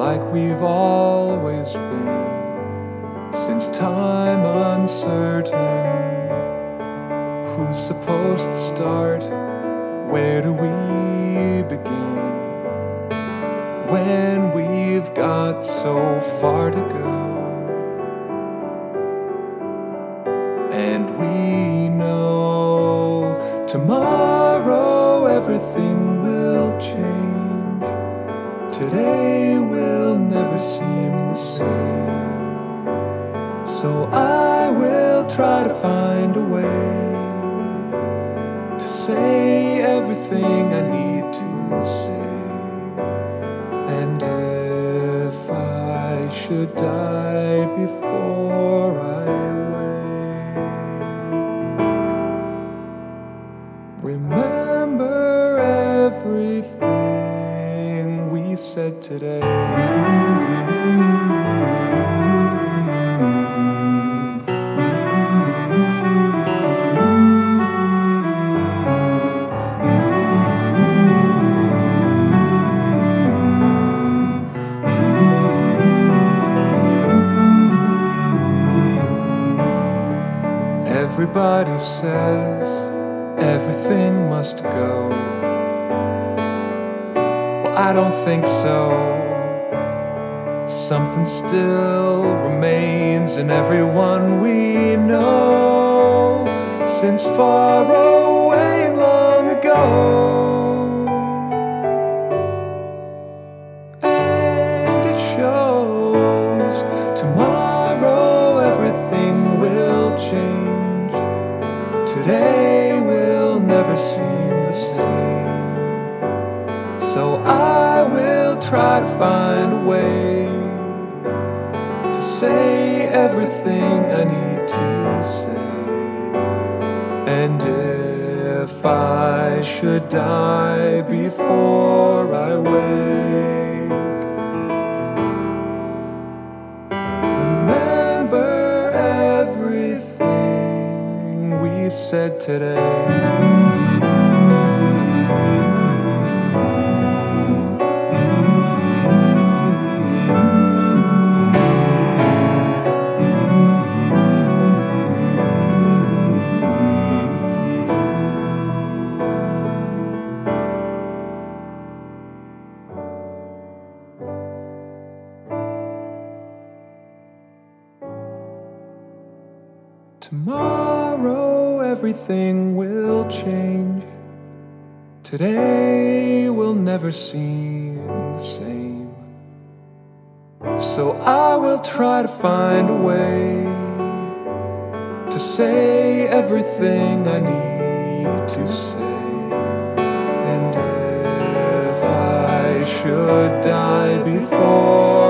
like we've always been, since time uncertain. Who's supposed to start? Where do we begin? When we've got so far to go. And we know tomorrow everything will change. Today will never seem the same. So I will try to find a way say everything I need to say. And if I should die before I wake, remember everything we said today. Everybody says everything must go. Well, I don't think so. Something still remains in everyone we know since far away Today will never seem the same. So I will try to find a way to say everything I need to say. And if I should die before I wake, today. Tomorrow everything will change. Today will never seem the same. So I will try to find a way to say everything I need to say. And if I should die before